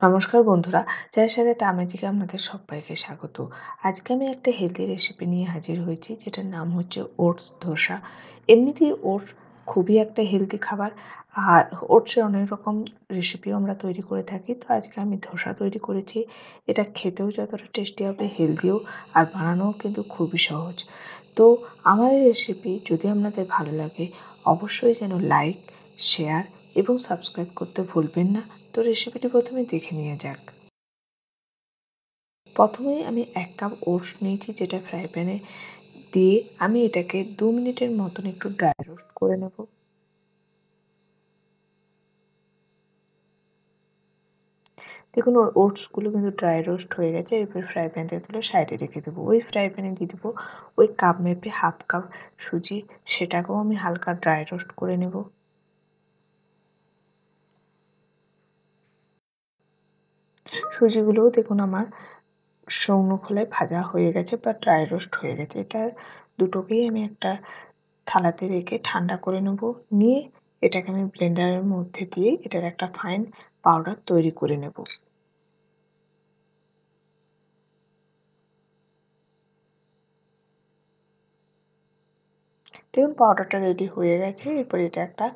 নমস্কার বন্ধুরা চায়ের সাথে টামে থেকে আপনাদের সবাইকে স্বাগত। আজকে আমি একটা হেলদি রেসিপি নিয়ে হাজির হয়েছি, যেটার নাম হচ্ছে ওটস ধোসা। এমনিতেই ওটস খুবই একটা হেলদি খাবার, আর ওটসের অনেক রকম রেসিপিও আমরা তৈরি করে থাকি। তো আজকে আমি ধোসা তৈরি করেছি। এটা খেতেও যতটা টেস্টি হবে হেলদিও আর বানানোও কিন্তু খুবই সহজ। তো আমার এই রেসিপি যদি আপনাদের ভালো লাগে, অবশ্যই যেন লাইক শেয়ার এবং সাবস্ক্রাইব করতে ভুলবেন না। তো রেসিপিটি প্রথমে দেখে নিয়ে যাক। প্রথমেই আমি এক কাপ ওটস নিয়েছি, যেটা ফ্রাই প্যানে দিয়ে আমি এটাকে দু মিনিটের মতন একটু ড্রাই রোস্ট করে নেব। দেখুন ওটসগুলো কিন্তু ড্রাই রোস্ট হয়ে গেছে, এরপর ফ্রাই প্যান তুলে সাইডে রেখে দেবো। ওই ফ্রাই প্যানে দিয়ে দেবো ওই কাপ মেপে হাফ কাপ সুজি, সেটাকেও আমি হালকা ড্রাই রোস্ট করে নেব। সুজিগুলোও দেখুন আমার সৌন্য খোলায় ভাজা হয়ে গেছে বা ড্রাই রোস্ট হয়ে গেছে। এটা দুটোকেই আমি একটা থালাতে রেখে ঠান্ডা করে নেব। নিয়ে এটাকে আমি ব্লেন্ডারের মধ্যে দিয়ে এটার একটা ফাইন পাউডার তৈরি করে নেব। দেখুন পাউডারটা রেডি হয়ে গেছে। এরপর এটা একটা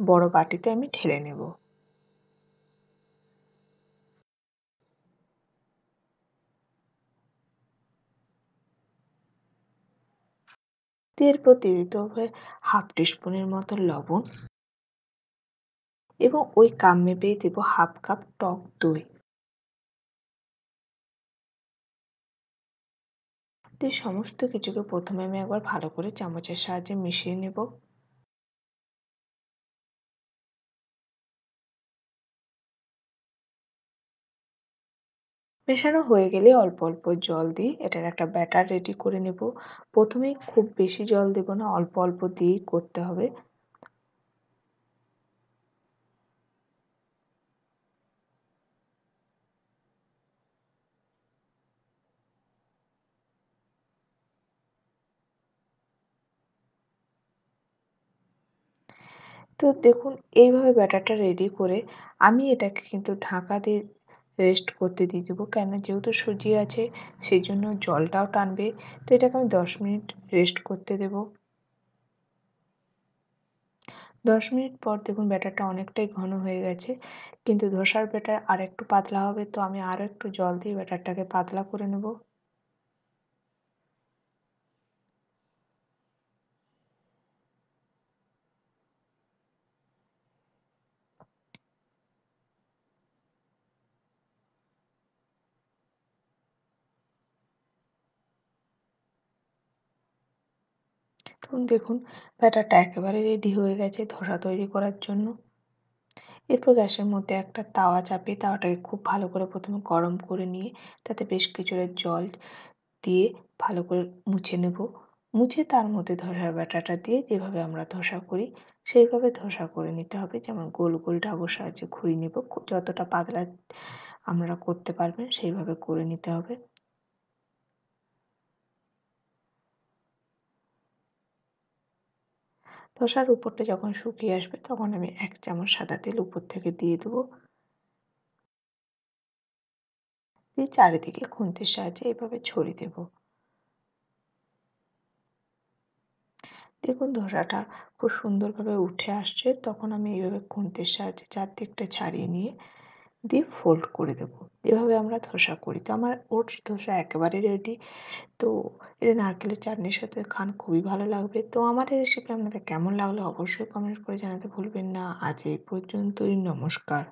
বড় বাটিতে আমি ঢেলে নেব। এরপর দিয়ে দিতে হবে হাফ টিস্পুনের মতো লবণ এবং ওই কাপ মেপেই দেবো হাফ কাপ টক দই। সমস্ত কিছুকে প্রথমে আমি একবার ভালো করে চামচের সাহায্যে মিশিয়ে নেব। মেশানো হয়ে গেলে অল্প অল্প জল দিয়ে এটার একটা ব্যাটার রেডি করে নেব। প্রথমেই খুব বেশি জল দেব না, অল্প অল্প দিয়েই করতে হবে। তো দেখুন, এইভাবে ব্যাটারটা রেডি করে আমি এটাকে কিন্তু ঢাকা দিয়ে রেস্ট করতে দিয়ে দেবো। কেননা যেহেতু সুজি আছে সেই জন্য জলটাও টানবে। তো এটাকে আমি দশ মিনিট রেস্ট করতে দেব। দশ মিনিট পর দেখুন ব্যাটারটা অনেকটাই ঘন হয়ে গেছে। কিন্তু ধোসার ব্যাটার আর একটু পাতলা হবে, তো আমি আরও একটু জল দিয়ে ব্যাটারটাকে পাতলা করে নেব। তখন দেখুন, ব্যাটারটা একেবারে রেডি হয়ে গেছে ধোসা তৈরি করার জন্য। এরপর গ্যাসের মধ্যে একটা তাওয়া চাপিয়ে তাওয়াটাকে খুব ভালো করে প্রথমে গরম করে নিয়ে তাতে বেশ কিছুটা জল দিয়ে ভালো করে মুছে নেব। মুছে তার মধ্যে ধসার ব্যাটাটা দিয়ে যেভাবে আমরা ধসা করি, সেইভাবে ধসা করে নিতে হবে। যেমন গোল গোল ডাবর সাহায্যে ঘুরিয়ে নেব। যতটা পাতলা আমরা করতে পারবেন সেইভাবে করে নিতে হবে। ধসার উপরটা যখন শুকিয়ে আসবে, তখন আমি এক চামচ সাদা তেল উপর থেকে দিয়ে দেবো। দিয়ে চারিদিকে খুন্তির সাহায্যে এভাবে ছড়িয়ে দেবো। দেখুন ধসাটা খুব সুন্দরভাবে উঠে আসছে। তখন আমি এইভাবে খুন্তির সাহায্যে চারদিকটা ছাড়িয়ে নিয়ে দিয়ে ফোল্ড করে দেবো। এভাবে আমরা ধোসা করি। তো আমার ওটস ধোসা একেবারে রেডি তো এটা নারকেলের চাটনির সাথে খান, খুবই ভালো লাগবে। তো আমার এই রেসিপি আপনাদের কেমন লাগল অবশ্যই কমেন্ট করে জানাতে ভুলবেন না। আজ এই পর্যন্তই, নমস্কার।